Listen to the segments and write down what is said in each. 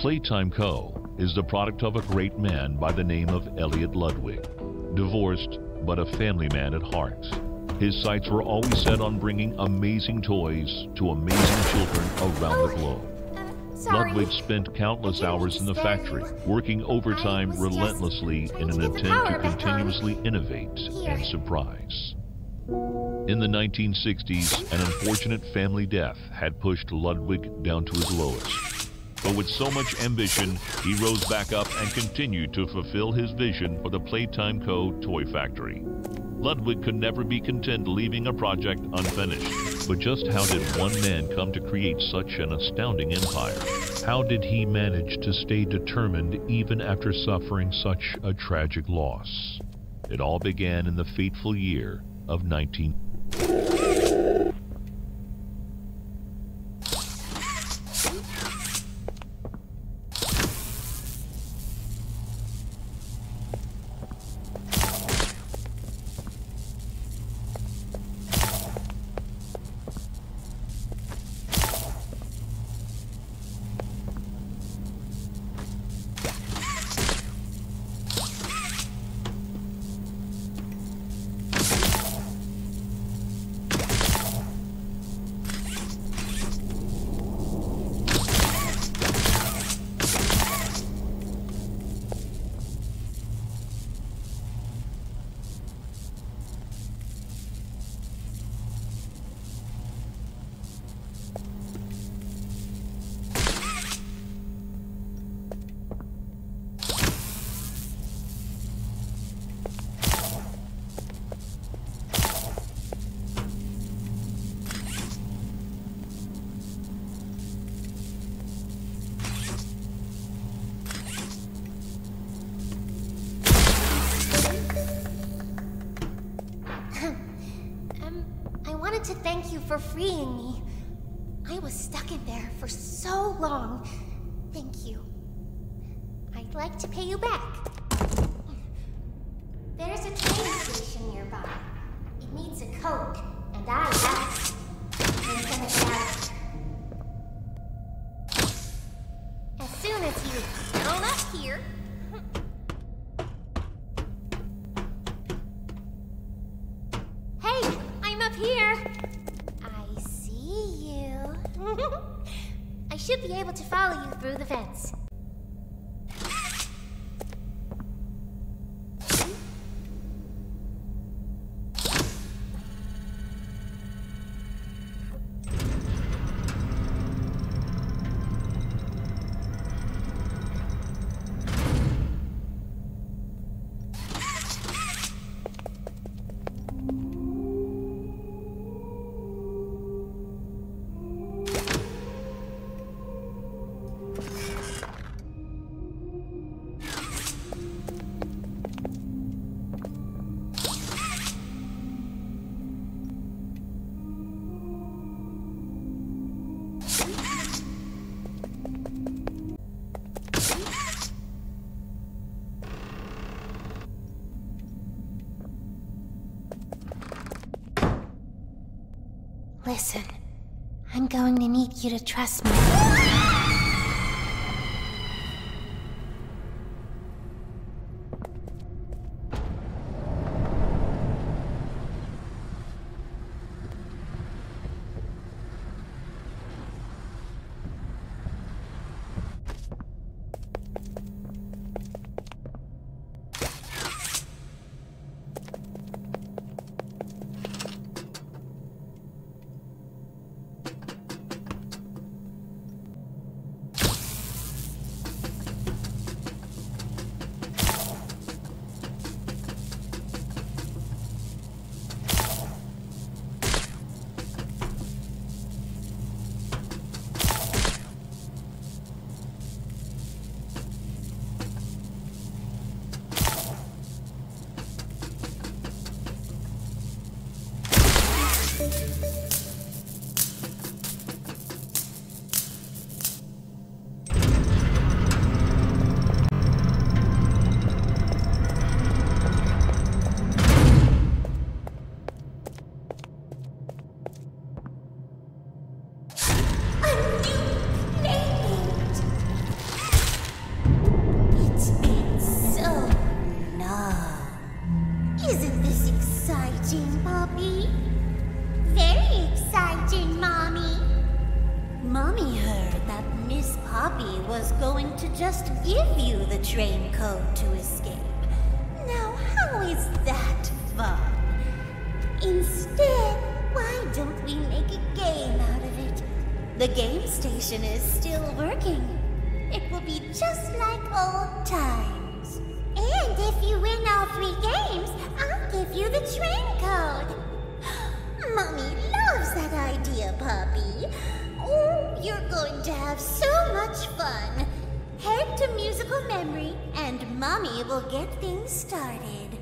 Playtime Co. is the product of a great man by the name of Elliot Ludwig, divorced but a family man at heart. His sights were always set on bringing amazing toys to amazing children around the globe. Sorry. Ludwig spent countless hours in the factory, working overtime relentlessly in an attempt to continuously innovate and surprise. In the 1960s, an unfortunate family death had pushed Ludwig down to his lowest. But with so much ambition, he rose back up and continued to fulfill his vision for the Playtime Co. toy factory. Ludwig could never be content leaving a project unfinished. But just how did one man come to create such an astounding empire? How did he manage to stay determined even after suffering such a tragic loss? It all began in the fateful year of 19... 19- wanted to thank you for freeing me. I was stuck in there for so long. Thank you. I'd like to pay you back. There's a train station nearby. It needs a code, and I gonna As soon as you roll up here. Be able to follow you through the fence. Listen, I'm going to need you to trust me. Oh, you're going to have so much fun. Head to musical memory, and Mommy will get things started.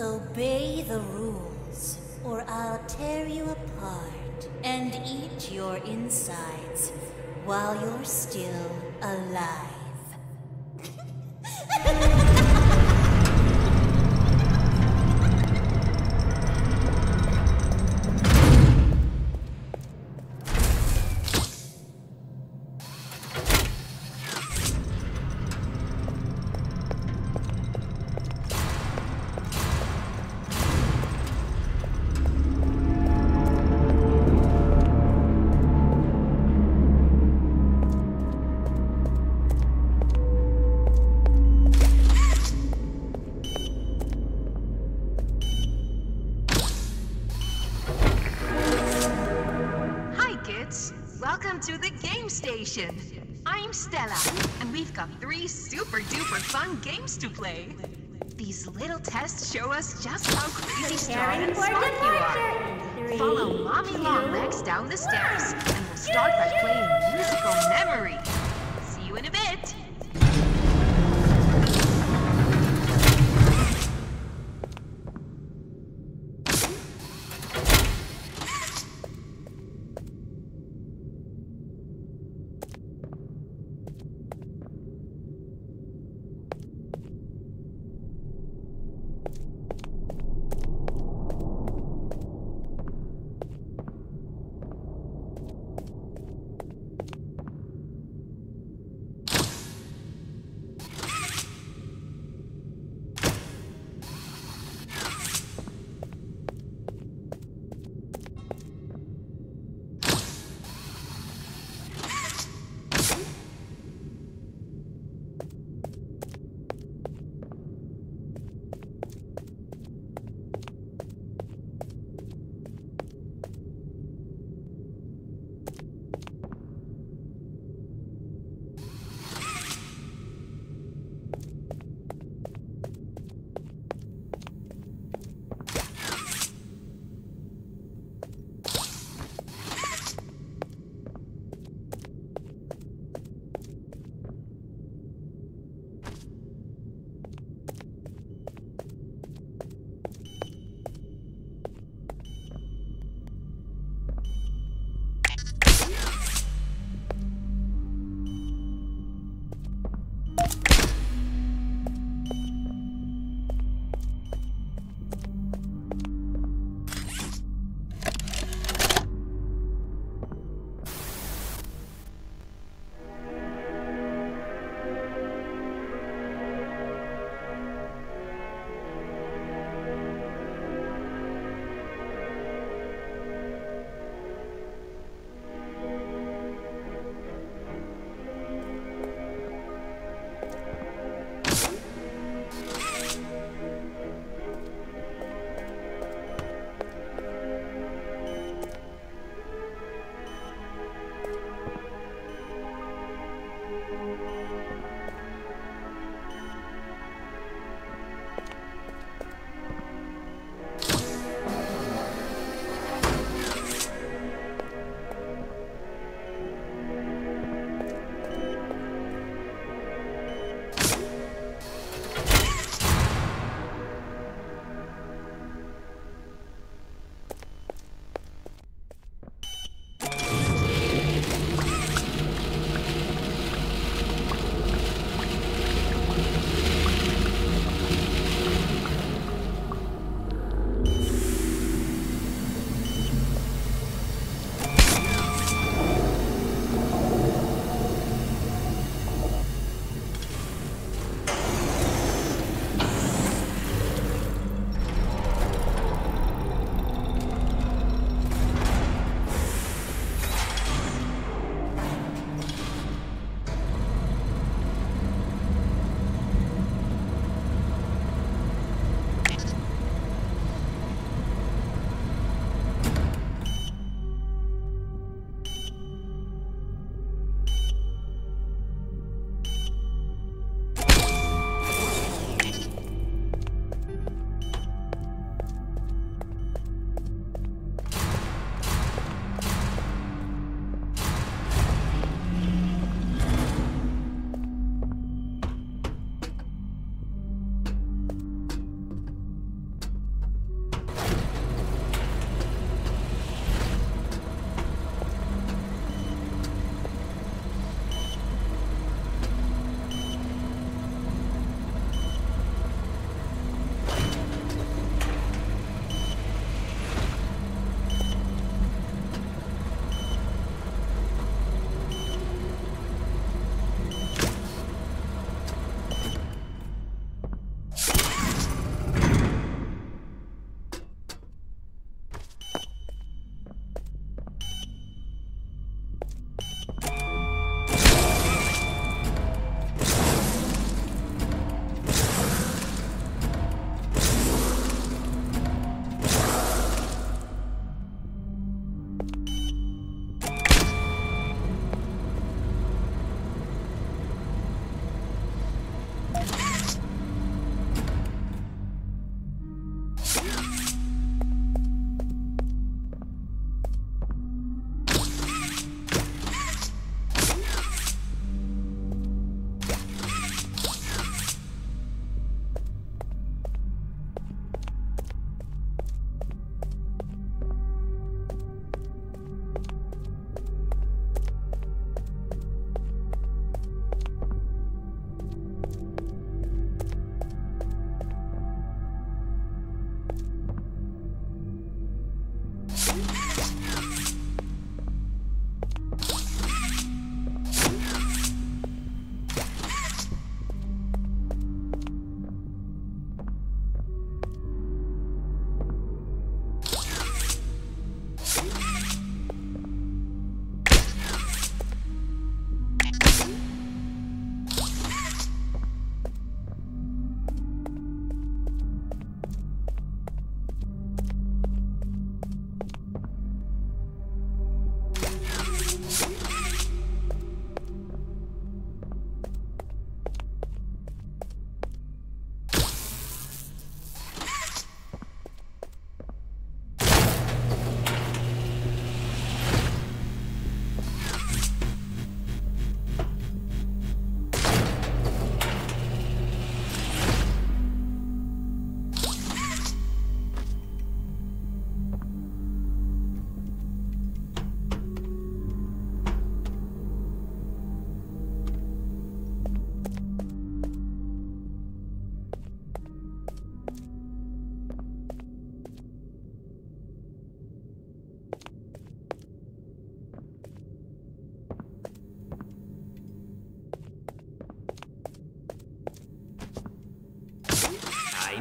Obey the rules, or I'll tear you apart and eat your insides while you're still alive. To the game station. I'm Stella, and we've got three super duper fun games to play. These little tests show us just how crazy strong and smart you are. Follow Mommy Longlegs down the stairs, and we'll start by playing musical memory.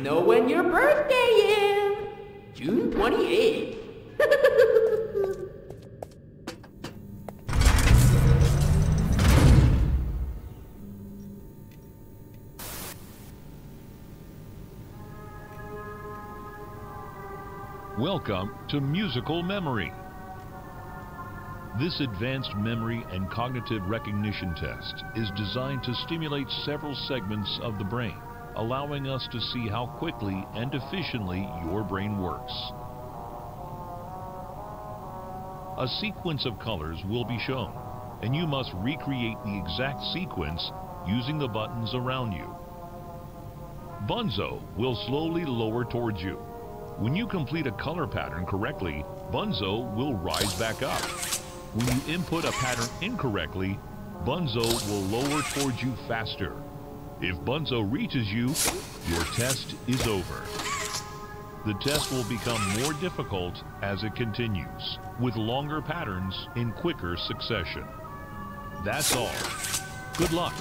Know when your birthday is. June 28th. Welcome to Musical Memory. This advanced memory and cognitive recognition test is designed to stimulate several segments of the brain, allowing us to see how quickly and efficiently your brain works. A sequence of colors will be shown, and you must recreate the exact sequence using the buttons around you. Bunzo will slowly lower towards you. When you complete a color pattern correctly, Bunzo will rise back up. When you input a pattern incorrectly, Bunzo will lower towards you faster. If Bunzo reaches you, your test is over. The test will become more difficult as it continues, with longer patterns in quicker succession. That's all. Good luck.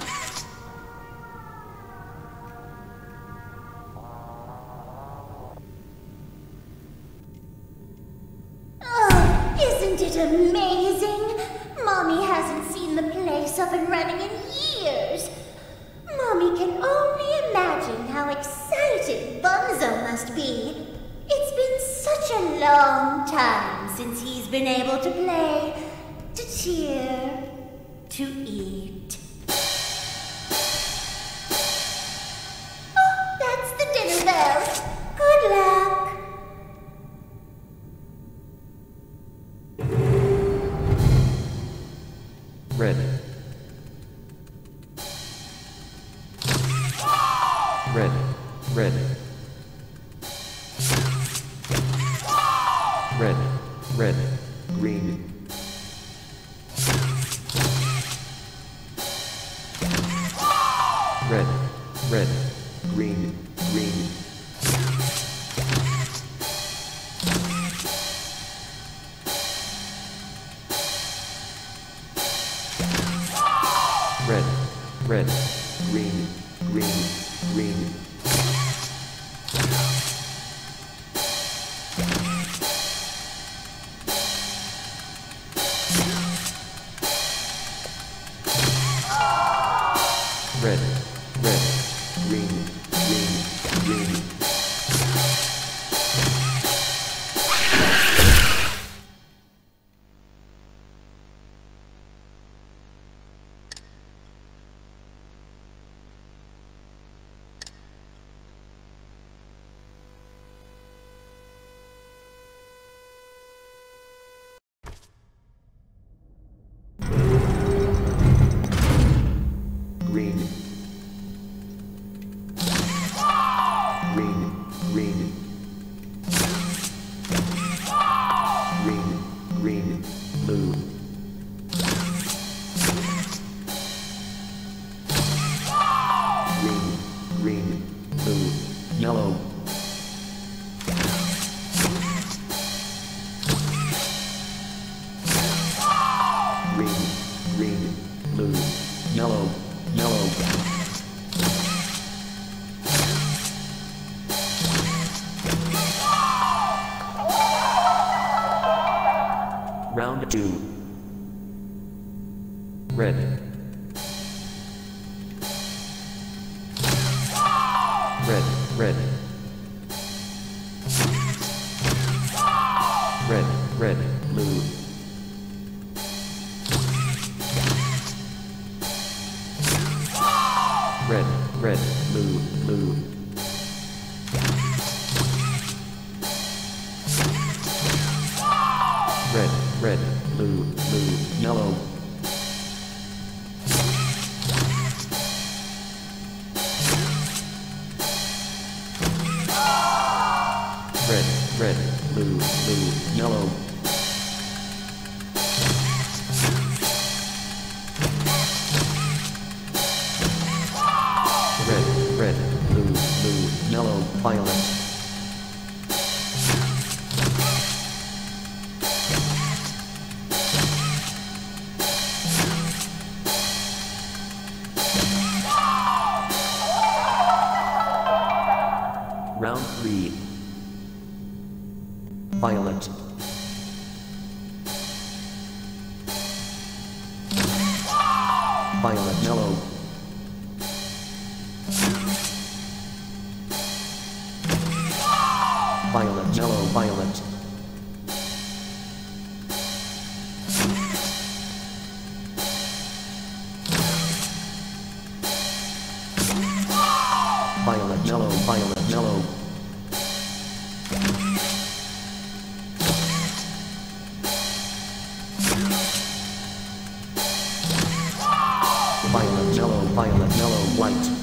Red. Red. Red. Red. Green. Round Red. Red, red. ready. Ready, ready. mellow violet. Violet yellow white.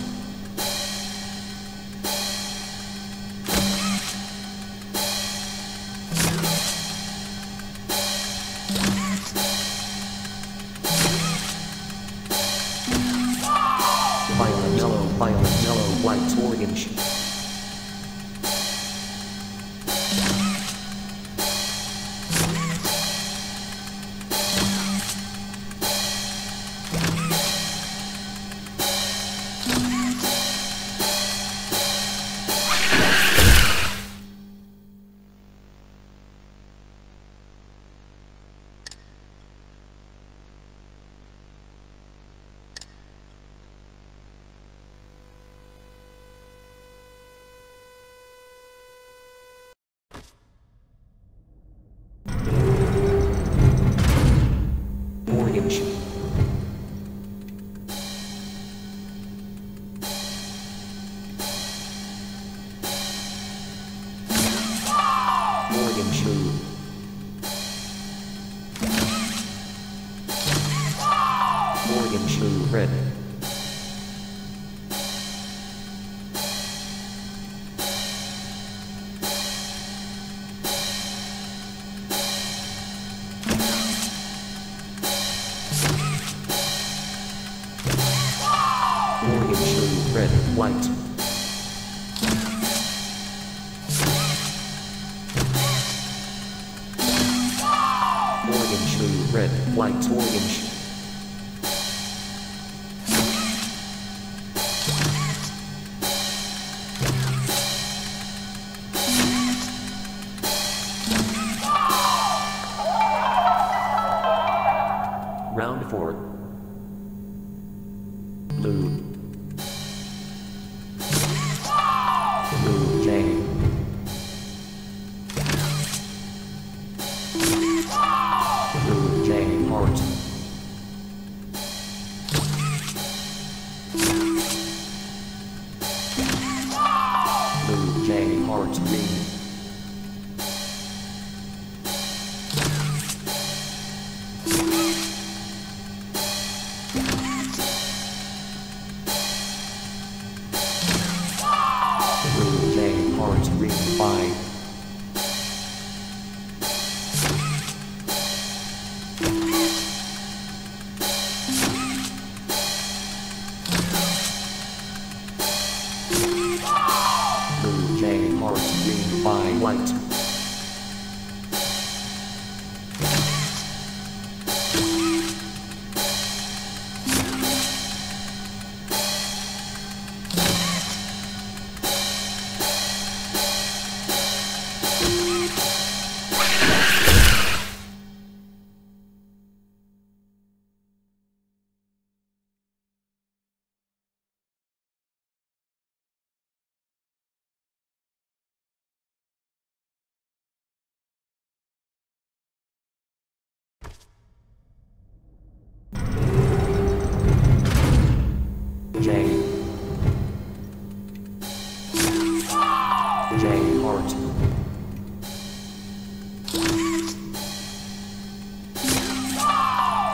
J heart.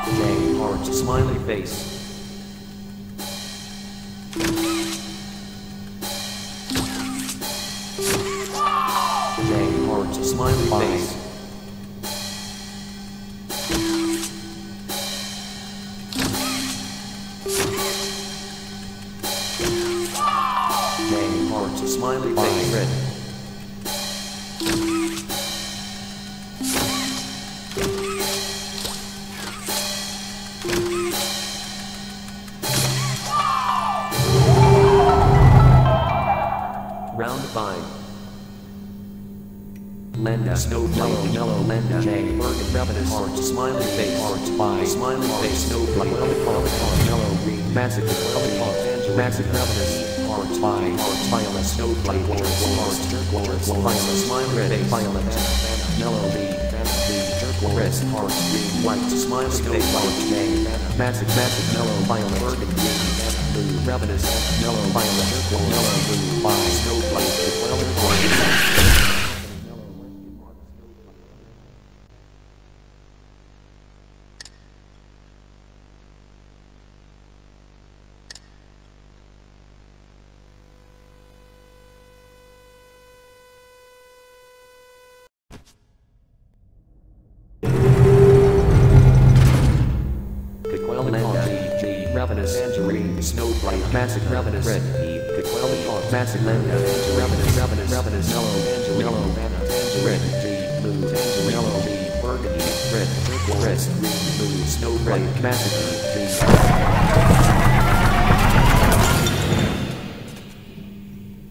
J heart smiley face. Snowflake, Mellow, Green, Massive, Massive, Revenus, Heart, Heart, Violet, Snowflake, Turquoise, Violet, Smiling Face, Violet, Mellow, Lead, Red, Heart, Green, White, Face, Heart, J, Massive, Massive, Mellow, Violet, Bergen, Green, Blue, Revenus, Mellow, Violet, Mellow, Blue, Snowflake, Lollipop, Lenda, Ravenous, Red, E, Caquelli, Massive, Lenda, Ravenous, Ravenous, Ravenous, Yellow, Yellow, Red, G, Blue, Yellow, G, Burgundy, Red, Red, Green, Blue, Snowflake, Massive, G,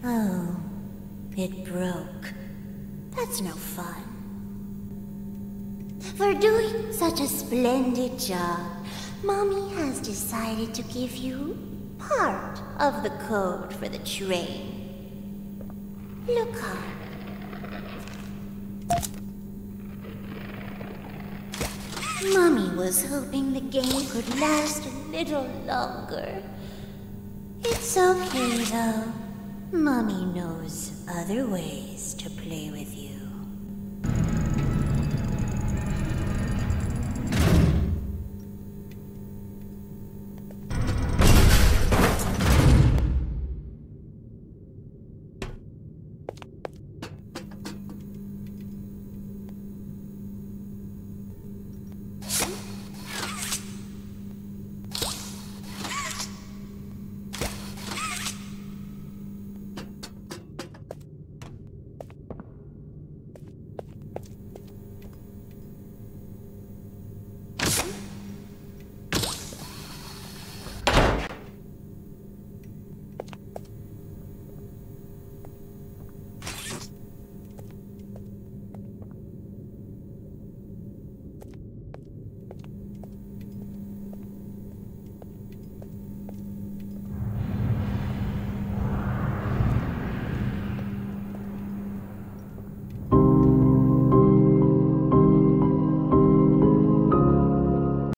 Oh, it broke. That's no fun. For doing such a splendid job, Mommy has decided to give you part of the code for the train. Look up. Mommy was hoping the game could last a little longer. It's okay though. Mommy knows other ways to play with.